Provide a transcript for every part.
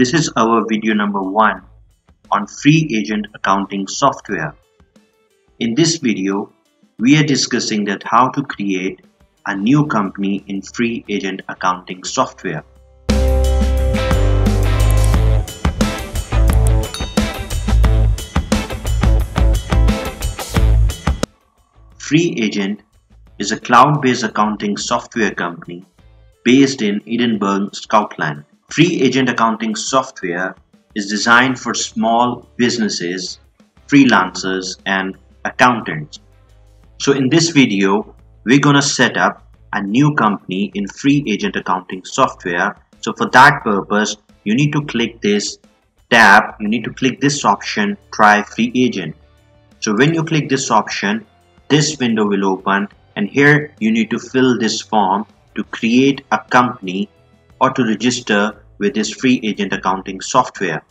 This is our video number one on FreeAgent accounting software. In this video, we are discussing that how to create a new company in FreeAgent accounting software. FreeAgent is a cloud-based accounting software company based in Edinburgh, Scotland. FreeAgent accounting software is designed for small businesses, freelancers and accountants. So in this video, we're gonna set up a new company in FreeAgent accounting software. So for that purpose, you need to click this tab, you need to click this option, try FreeAgent. So when you click this option, this window will open and here you need to fill this form to create a company or to register with this FreeAgent accounting software.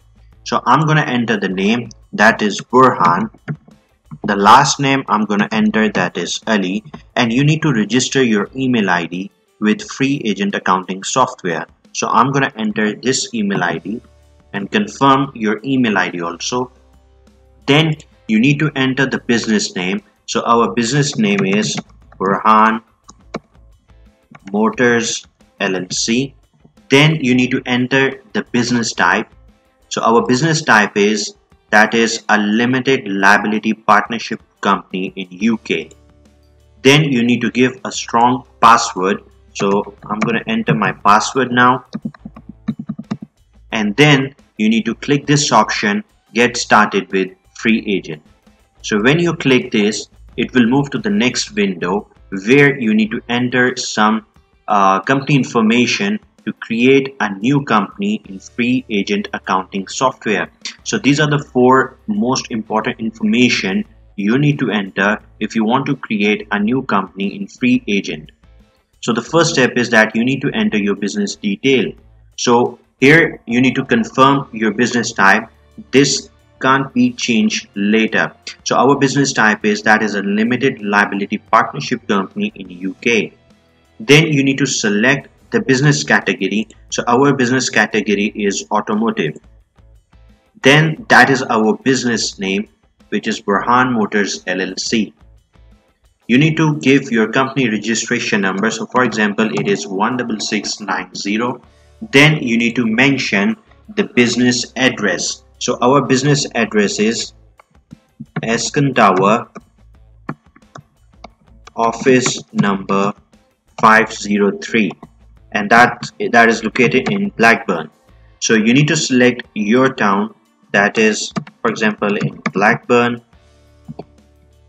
So I'm going to enter the name that is Burhan. The last name I'm going to enter that is Ali and you need to register your email ID with FreeAgent accounting software. So I'm going to enter this email ID and confirm your email ID also. Then you need to enter the business name. So our business name is Burhan Motors LLC. Then you need to enter the business type. So our business type is that is a limited liability partnership company in UK. Then you need to give a strong password. So I'm going to enter my password now. And then you need to click this option get started with FreeAgent. So when you click this, it will move to the next window where you need to enter some uh, company information to create a new company in FreeAgent accounting software. So these are the four most important information you need to enter if you want to create a new company in FreeAgent. So the first step is that you need to enter your business detail. So here you need to confirm your business type. This can't be changed later. So our business type is that is a limited liability partnership company in UK. Then you need to select the business category. So our business category is automotive. Then that is our business name which is Burhan Motors LLC. You need to give your company registration number. So for example, it is 16690. Then you need to mention the business address. So our business address is Eskin Tower office number 503 and that that is located in Blackburn. So you need to select your town that is for example in Blackburn.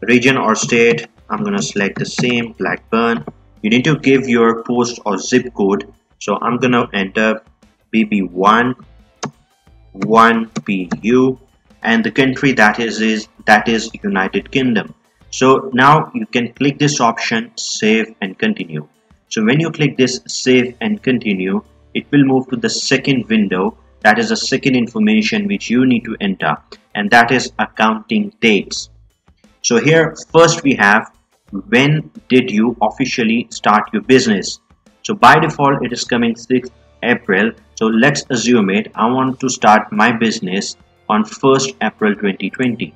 Region or state I'm gonna select the same Blackburn. You need to give your post or zip code. So I'm gonna enter BB1 1PU and the country that is, is that is United Kingdom. So now you can click this option save and continue so when you click this save and continue it will move to the second window. That is the second information which you need to enter and that is accounting dates. So here first we have when did you officially start your business? So by default it is coming 6th April. So let's assume it. I want to start my business on 1st April 2020.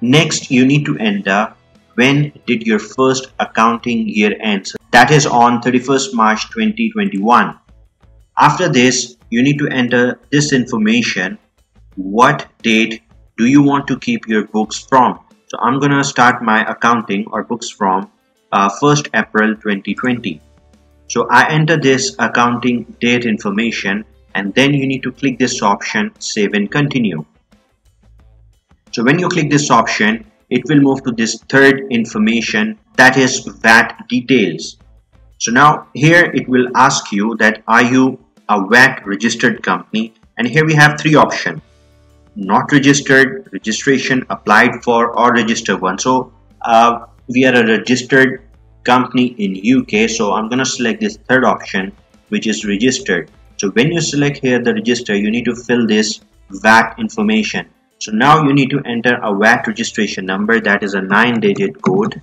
Next you need to enter when did your first accounting year end. So that is on 31st March 2021. After this you need to enter this information what date do you want to keep your books from. So I'm gonna start my accounting or books from uh, 1st April 2020. So I enter this accounting date information and then you need to click this option save and continue. So when you click this option it will move to this third information that is VAT details. So now here it will ask you that are you a VAT registered company and here we have three options not registered, registration applied for or registered one. So uh, we are a registered company in UK so I'm gonna select this third option which is registered so when you select here the register you need to fill this VAT information so now you need to enter a VAT registration number that is a 9 digit code.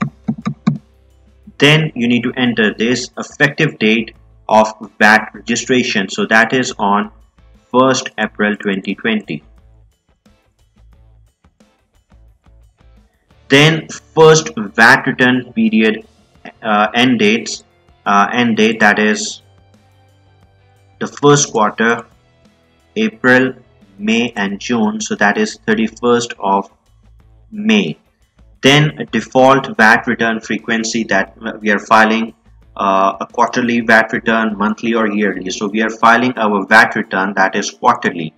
Then you need to enter this effective date of VAT registration. So that is on 1st April 2020 then first VAT return period uh, end dates uh, end date that is the first quarter April May and June so that is 31st of May. Then default VAT return frequency that we are filing uh, a quarterly VAT return monthly or yearly. So we are filing our VAT return that is quarterly.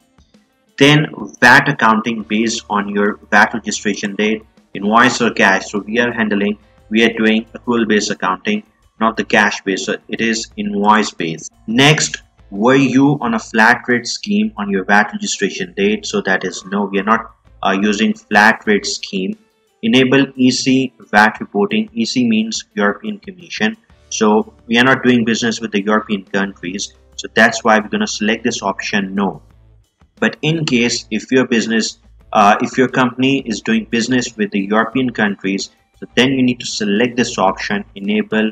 Then VAT accounting based on your VAT registration date invoice or cash. So we are handling we are doing accrual based accounting not the cash based so it is invoice based next were you on a flat rate scheme on your VAT registration date? So that is no we are not uh, using flat rate scheme. Enable EC VAT reporting. EC means European Commission. So we are not doing business with the European countries. So that's why we're going to select this option no. But in case if your business uh, if your company is doing business with the European countries so then you need to select this option enable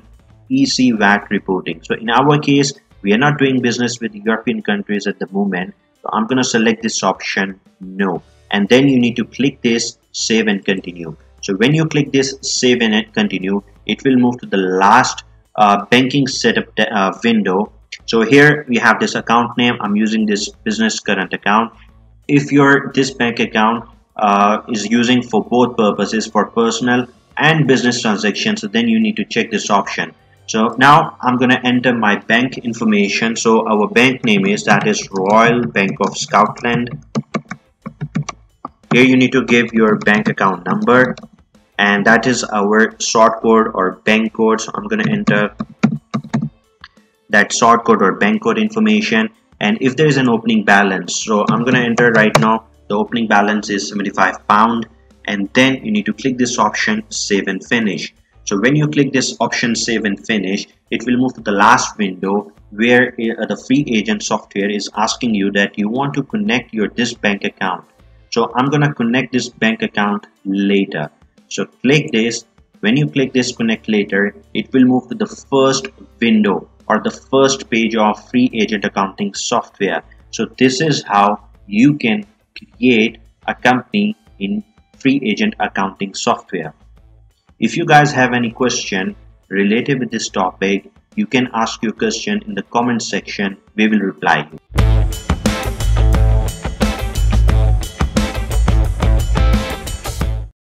EC VAT reporting. So in our case we are not doing business with European countries at the moment so I'm gonna select this option no. And then you need to click this save and continue. So when you click this save and continue it will move to the last uh, banking setup uh, window. So here we have this account name. I'm using this business current account. If your this bank account uh, is using for both purposes for personal and business transactions then you need to check this option so now I'm gonna enter my bank information. So our bank name is that is Royal Bank of Scotland. Here you need to give your bank account number and that is our sort code or bank code. So I'm gonna enter that sort code or bank code information. And if there is an opening balance so I'm gonna enter right now. The opening balance is 75 pound and then you need to click this option save and finish so when you click this option save and finish it will move to the last window where uh, the FreeAgent software is asking you that you want to connect your this bank account. So I'm gonna connect this bank account later. So click this. When you click this connect later it will move to the first window or the first page of FreeAgent accounting software. So this is how you can create a company in FreeAgent accounting software if you guys have any question related with this topic you can ask your question in the comment section. We will reply you